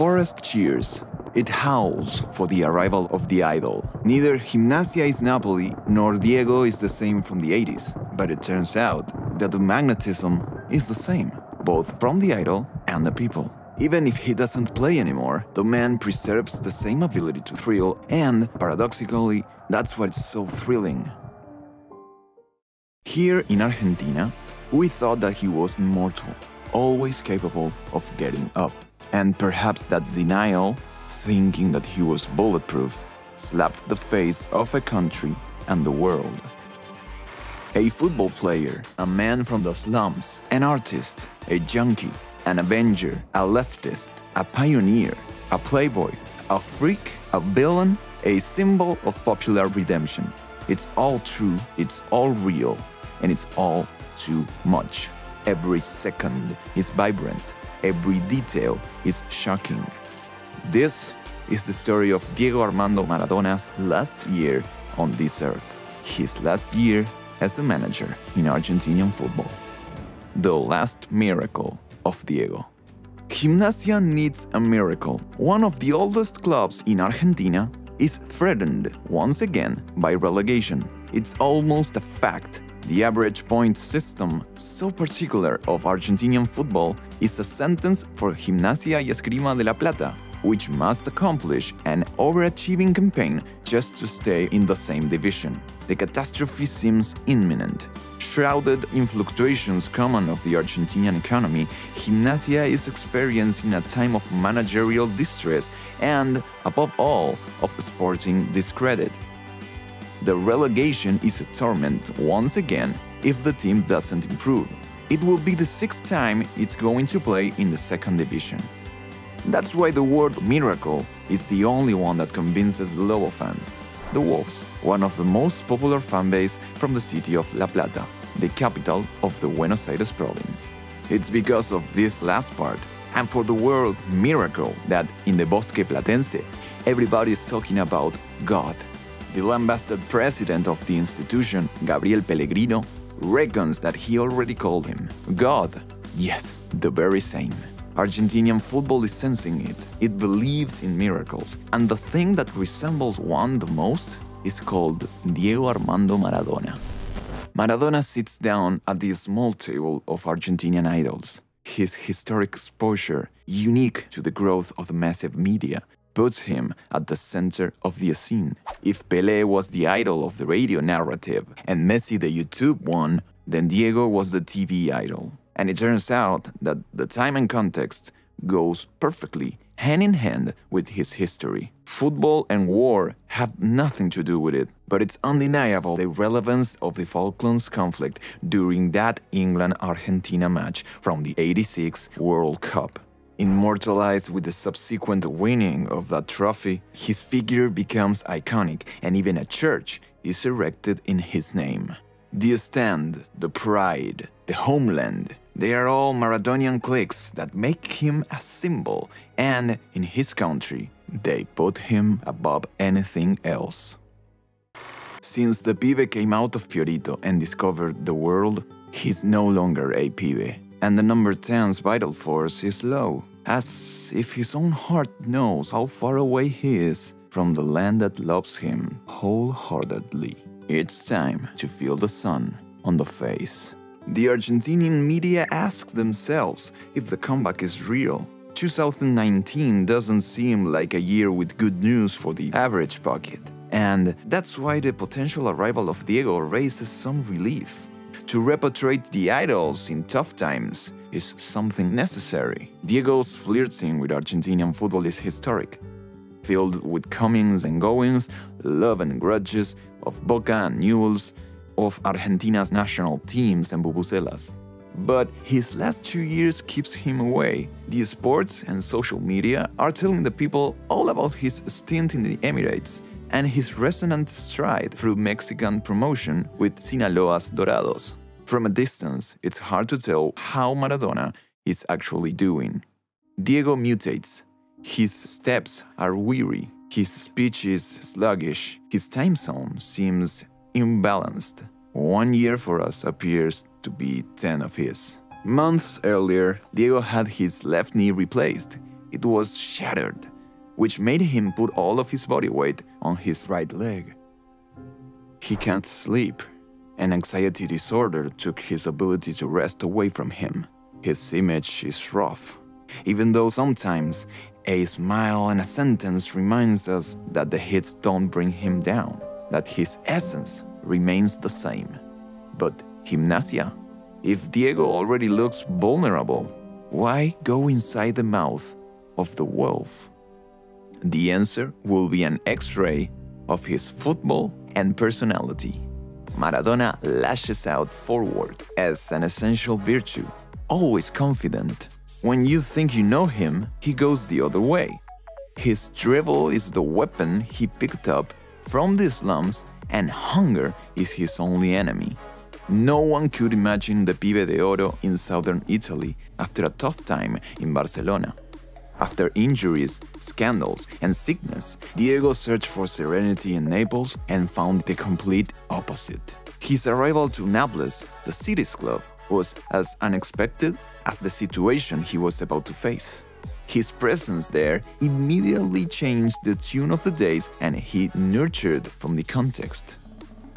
forest cheers. It howls for the arrival of the idol. Neither Gimnasia is Napoli nor Diego is the same from the 80s, but it turns out that the magnetism is the same, both from the idol and the people. Even if he doesn't play anymore, the man preserves the same ability to thrill, and paradoxically, that's what's so thrilling. Here in Argentina, we thought that he was immortal, always capable of getting up. And perhaps that denial, thinking that he was bulletproof, slapped the face of a country and the world. A football player, a man from the slums, an artist, a junkie, an avenger, a leftist, a pioneer, a playboy, a freak, a villain, a symbol of popular redemption. It's all true, it's all real, and it's all too much. Every second is vibrant, every detail is shocking. This is the story of Diego Armando Maradona's last year on this earth, his last year as a manager in Argentinian football. The last miracle of Diego. Gimnasia needs a miracle. One of the oldest clubs in Argentina is threatened once again by relegation. It's almost a fact the average point system, so particular of Argentinian football, is a sentence for Gimnasia y Esgrima de la Plata, which must accomplish an overachieving campaign just to stay in the same division. The catastrophe seems imminent. Shrouded in fluctuations common of the Argentinian economy, Gimnasia is experiencing a time of managerial distress and, above all, of sporting discredit. The relegation is a torment once again if the team doesn't improve. It will be the sixth time it's going to play in the second division. That's why the word miracle is the only one that convinces the Lobo fans. The Wolves, one of the most popular fanbase from the city of La Plata, the capital of the Buenos Aires province. It's because of this last part, and for the word miracle, that in the Bosque Platense, everybody is talking about God. The lambasted president of the institution, Gabriel Pellegrino, reckons that he already called him God. Yes, the very same. Argentinian football is sensing it. It believes in miracles. And the thing that resembles one the most is called Diego Armando Maradona. Maradona sits down at the small table of Argentinian idols. His historic exposure, unique to the growth of the massive media, puts him at the center of the scene. If Pelé was the idol of the radio narrative and Messi the YouTube one, then Diego was the TV idol. And it turns out that the time and context goes perfectly hand in hand with his history. Football and war have nothing to do with it, but it's undeniable the relevance of the Falklands conflict during that England Argentina match from the 86 World Cup. Immortalized with the subsequent winning of that trophy, his figure becomes iconic and even a church is erected in his name. The stand, the pride, the homeland, they are all Maradonian cliques that make him a symbol, and in his country, they put him above anything else. Since the pibe came out of Fiorito and discovered the world, he's no longer a pibe, and the number 10's vital force is low as if his own heart knows how far away he is from the land that loves him wholeheartedly. It's time to feel the sun on the face. The Argentinian media asks themselves if the comeback is real. 2019 doesn't seem like a year with good news for the average pocket, and that's why the potential arrival of Diego raises some relief. To repatriate the idols in tough times is something necessary. Diego's flirting with Argentinian football is historic, filled with comings and goings, love and grudges, of Boca and Newell's, of Argentina's national teams and vuvuzelas. But his last two years keeps him away. The sports and social media are telling the people all about his stint in the Emirates and his resonant stride through Mexican promotion with Sinaloa's Dorados. From a distance, it's hard to tell how Maradona is actually doing. Diego mutates. His steps are weary. His speech is sluggish. His time zone seems imbalanced. One year for us appears to be 10 of his. Months earlier, Diego had his left knee replaced. it was shattered, which made him put all of his body weight on his right leg. He can't sleep. An anxiety disorder took his ability to rest away from him. His image is rough, even though sometimes a smile and a sentence reminds us that the hits don't bring him down, that his essence remains the same. But Gimnasia? If Diego already looks vulnerable, why go inside the mouth of the wolf? The answer will be an x-ray of his football and personality. Maradona lashes out forward as an essential virtue, always confident. When you think you know him, he goes the other way. His dribble is the weapon he picked up from the slums, and hunger is his only enemy. No one could imagine the Pibe de Oro in southern Italy after a tough time in Barcelona. After injuries, scandals, and sickness, Diego searched for serenity in Naples and found the complete opposite. His arrival to Naples, the city's club, was as unexpected as the situation he was about to face. His presence there immediately changed the tune of the days and he nurtured from the context.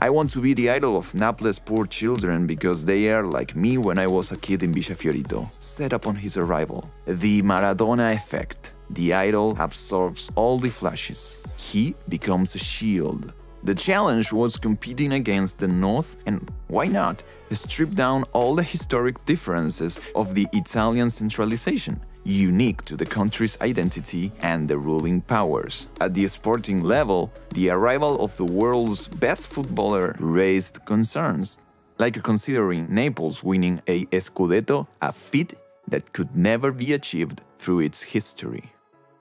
I want to be the idol of Naples' poor children because they are like me when I was a kid in Villa Fiorito, set upon his arrival. The Maradona effect. The idol absorbs all the flashes. He becomes a shield. The challenge was competing against the North and, why not, strip down all the historic differences of the Italian centralization unique to the country's identity and the ruling powers. At the sporting level, the arrival of the world's best footballer raised concerns, like considering Naples winning a Scudetto, a feat that could never be achieved through its history.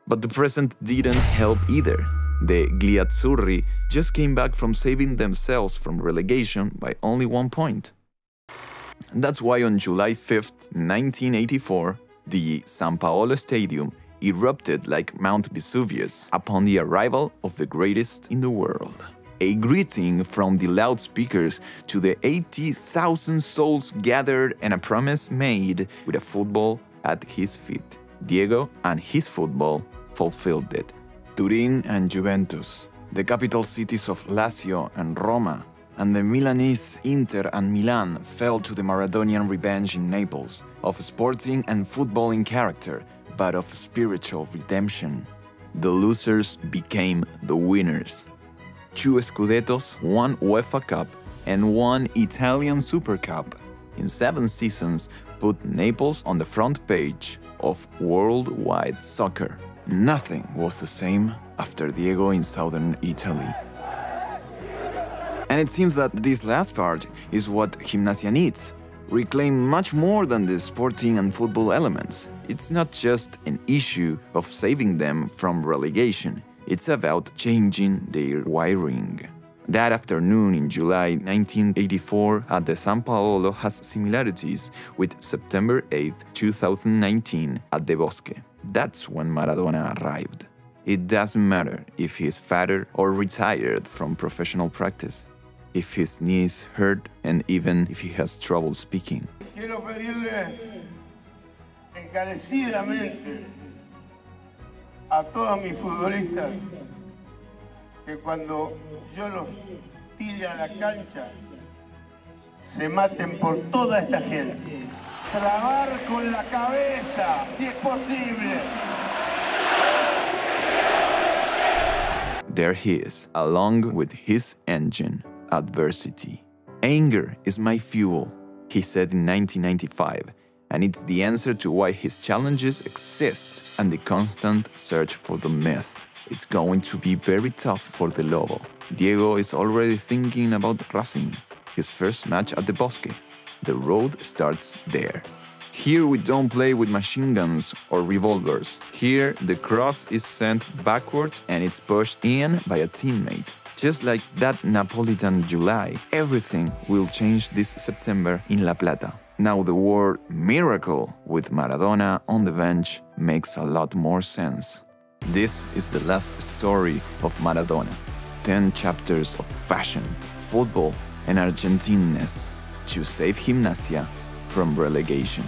But the present didn't help either. The Gliazzurri just came back from saving themselves from relegation by only one point. That's why on July 5th, 1984, the San Paolo Stadium erupted like Mount Vesuvius upon the arrival of the greatest in the world. A greeting from the loudspeakers to the 80,000 souls gathered and a promise made with a football at his feet. Diego and his football fulfilled it. Turin and Juventus, the capital cities of Lazio and Roma, and the Milanese Inter and Milan fell to the Maradonian revenge in Naples, of sporting and footballing character, but of spiritual redemption. The losers became the winners. Two Scudettos, one UEFA Cup, and one Italian Super Cup in seven seasons put Naples on the front page of worldwide soccer. Nothing was the same after Diego in southern Italy. And it seems that this last part is what Gimnasia needs. Reclaim much more than the sporting and football elements. It's not just an issue of saving them from relegation, it's about changing their wiring. That afternoon in July 1984 at the San Paolo has similarities with September 8, 2019 at the Bosque. That's when Maradona arrived. It doesn't matter if he's fatter or retired from professional practice if his knees hurt, and even if he has trouble speaking. Quiero pedirle encarecidamente a todos mis futbolistas que cuando yo los tire a la cancha se maten por toda esta gente. Trabar con la cabeza, si es posible. There he is, along with his engine adversity. Anger is my fuel, he said in 1995, and it's the answer to why his challenges exist and the constant search for the myth. It's going to be very tough for the Lobo. Diego is already thinking about Racing, his first match at the Bosque. The road starts there. Here we don't play with machine guns or revolvers. Here the cross is sent backwards and it's pushed in by a teammate. Just like that Napolitan July, everything will change this September in La Plata. Now the word miracle with Maradona on the bench makes a lot more sense. This is the last story of Maradona. 10 chapters of passion, football, and Argentineness to save Gimnasia from relegation.